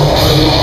Lord.